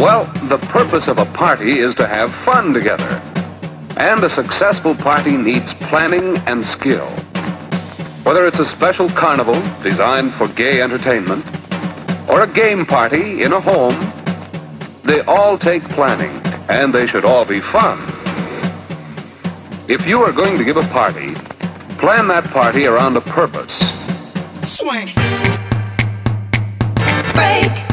Well, the purpose of a party is to have fun together. And a successful party needs planning and skill. Whether it's a special carnival designed for gay entertainment, or a game party in a home, they all take planning, and they should all be fun. If you are going to give a party, plan that party around a purpose. Swing. break